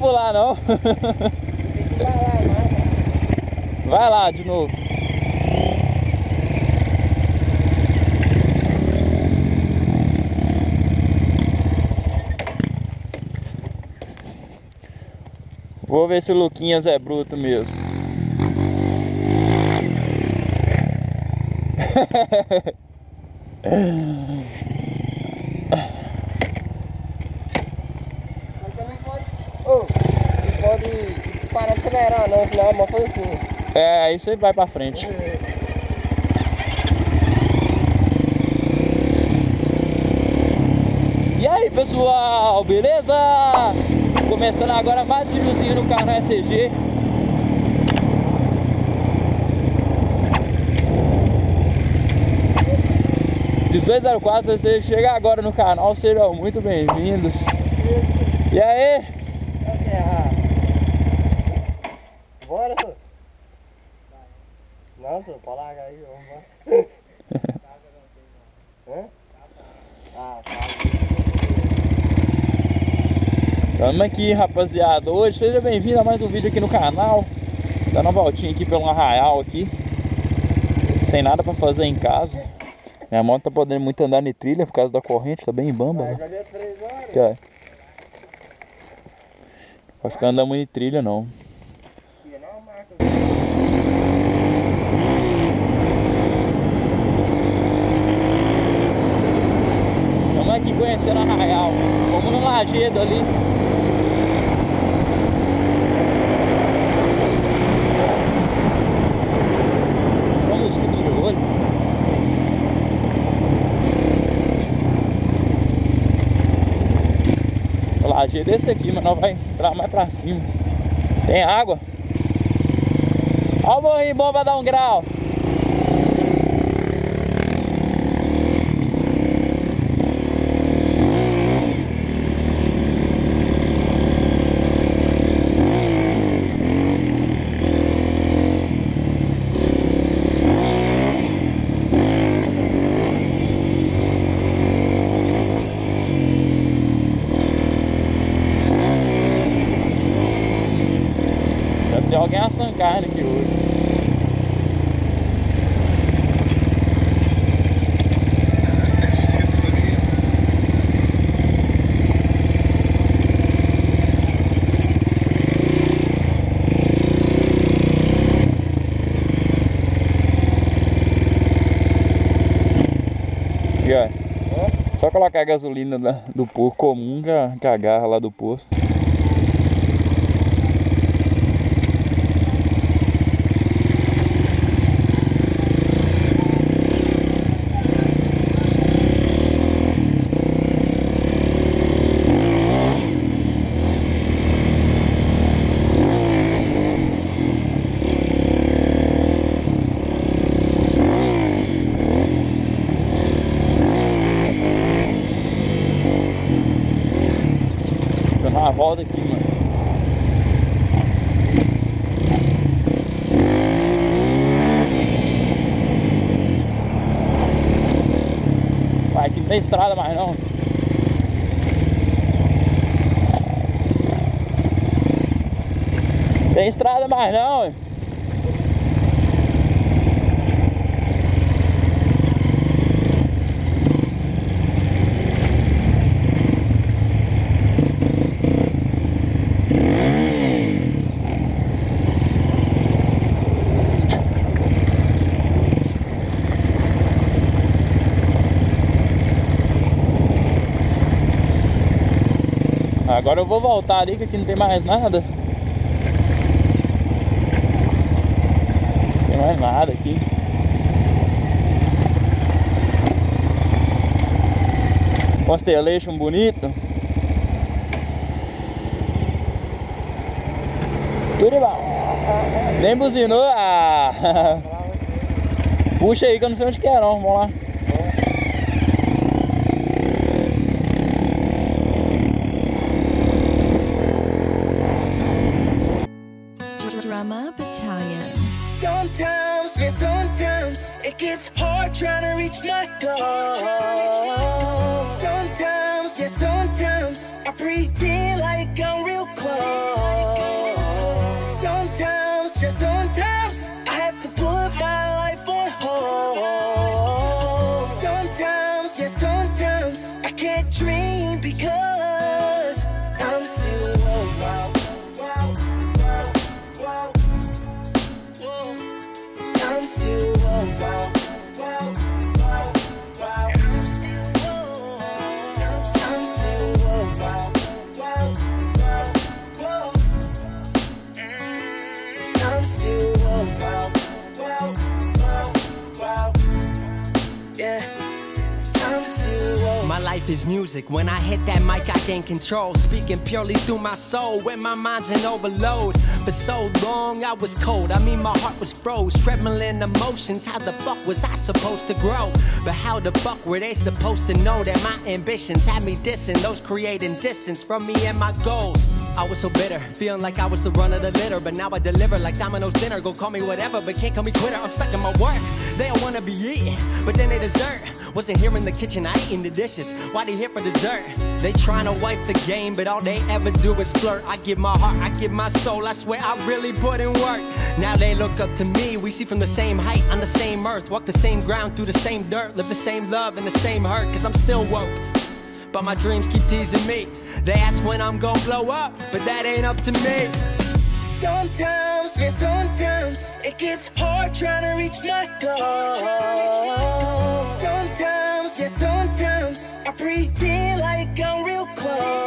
pular não. Vai lá de novo. Vou ver se o Luquinhas é bruto mesmo. Mas você não pode. Ô, não pode parar de acelerar não, senão a moto faz assim. É, aí você vai pra frente. E aí pessoal, beleza? Começando agora mais um videozinho no canal SG. quatro, você chega agora no canal, sejam muito bem-vindos. E aí? Pode largar aí, vamos. Hã? Ah. Tamo aqui, rapaziada. Hoje seja bem-vindo a mais um vídeo aqui no canal. Dando uma voltinha aqui pelo arraial aqui. Sem nada pra fazer em casa. Minha moto tá podendo muito andar em trilha por causa da corrente, tá bem bamba, Vai, né? três horas. Aqui, ó. Pode ficar andando muito em trilha não. Aqui, não é uma marca. Estamos aqui conhecendo arraial. Vamos no lajedo ali. O lajedo é aqui, mas nós vai entrar mais pra cima. Tem água. Olha o morrinho bom pra dar um grau. Carne aqui hoje. Só colocar a gasolina do posto comum que a, que a garra lá do posto. Volta aqui, mano. Vai, aqui não tem estrada mais não. Tem estrada mais não. ué. Agora eu vou voltar ali que aqui não tem mais nada. Não tem mais nada aqui. Constellation bonito. Tudo bom. Nem buzinou? Ah. Puxa aí que eu não sei onde que é não. Vamos lá. Trying to reach my goal. Sometimes, yeah, sometimes I pretend like I'm real close. Sometimes, just sometimes I have to put my life on hold. Sometimes, yeah, sometimes I can't dream because I'm still. I'm still life is music. When I hit that mic, I gain control. Speaking purely through my soul. When my mind's in overload. For so long, I was cold. I mean, my heart was froze. Trembling emotions. How the fuck was I supposed to grow? But how the fuck were they supposed to know that my ambitions had me dissing? Those creating distance from me and my goals. I was so bitter, feeling like I was the run of the litter. But now I deliver like Domino's dinner. Go call me whatever, but can't call me quitter. I'm stuck in my work. They don't wanna be eating, but then they dessert. Wasn't here in the kitchen, I eating the dishes. Why they here for dessert? They tryna wipe the game, but all they ever do is flirt. I give my heart, I give my soul. I swear I really put in work. Now they look up to me. We see from the same height on the same earth, walk the same ground through the same dirt, live the same love and the same hurt. Cause I'm still woke. But my dreams keep teasing me. They ask when I'm gonna blow up, but that ain't up to me. Sometimes, man, sometimes it gets hard trying to reach my goal. Sometimes, yeah, sometimes I pretend like I'm real close.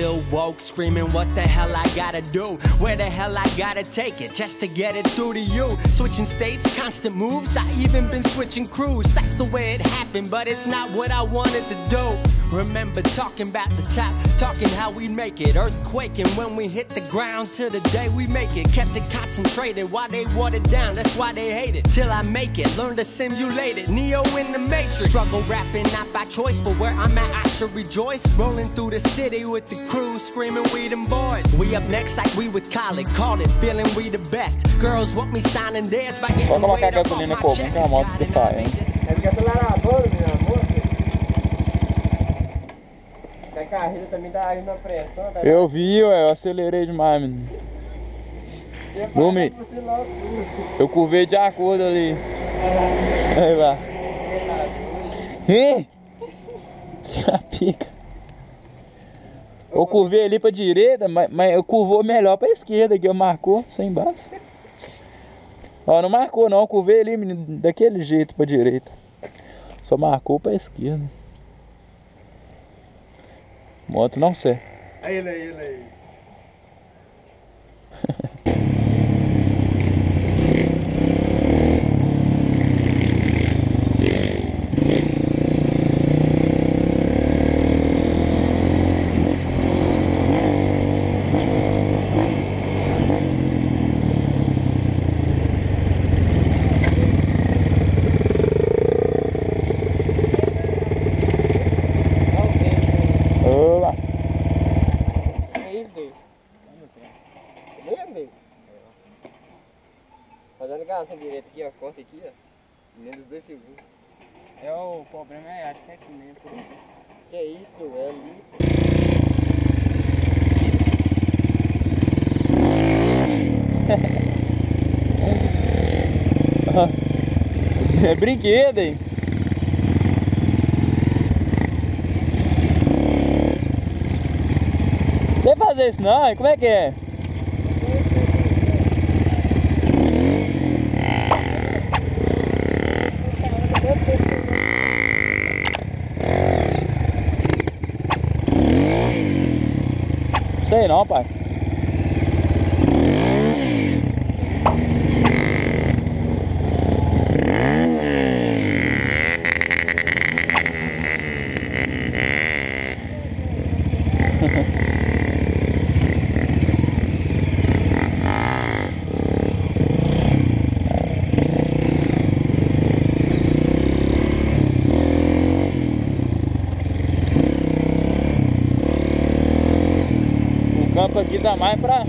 Still woke, screaming, what the hell I gotta do? Where the hell I gotta take it just to get it through to you? Switching states, constant moves, I even been switching crews. That's the way it happened, but it's not what I wanted to do. Remember talking about the top, talking how we make it. Earthquaking when we hit the ground till the day we make it. Kept it concentrated while they watered down, that's why they hate it. Till I make it, learn to simulate it. Neo in the matrix. Struggle rapping, not by choice, but where I'm at, I should rejoice. Rolling through the city with the crew, screaming, we them boys. We up next like we with Khaled, called it, feeling we the best. Girls want me signing theirs by getting Só colocar weight up on gasolina my como chest. que a moto It's que gotta carreira também dá aí uma pressão. Tá Eu vi, ué, eu acelerei demais, menino. Lumi. Eu curvei de acordo ali. Aí lá. Ih! A pica. Eu curvei ali pra direita, mas, mas eu curvou melhor pra esquerda, que eu marcou sem base. Ó, não marcou não, eu curvei ali, menino, daquele jeito pra direita. Só marcou pra esquerda. Moto não sei. Aí ele aí, ele aí. Olá. É isso, bicho. Mesmo, bicho? Fazendo ligação direita Corta aqui, ó. Nem dos dois fiozinhos. É o problema é, acho que é aqui mesmo. Que é isso, é isso. É brinquedo, hein? Você fazer isso não, hein? como é que é? Sei não, pai. Tá mais pra.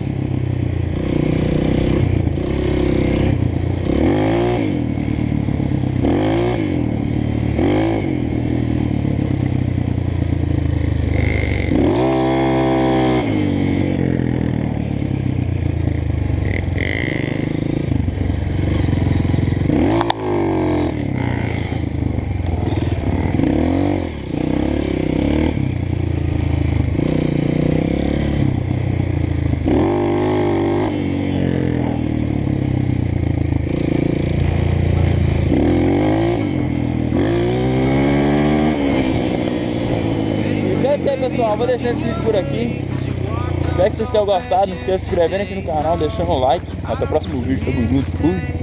Então é isso deixar esse vídeo por aqui. Espero que vocês tenham gostado. Não esqueça de se inscrever aqui no canal, deixando o like. Até o próximo vídeo. Tamo junto. Fui.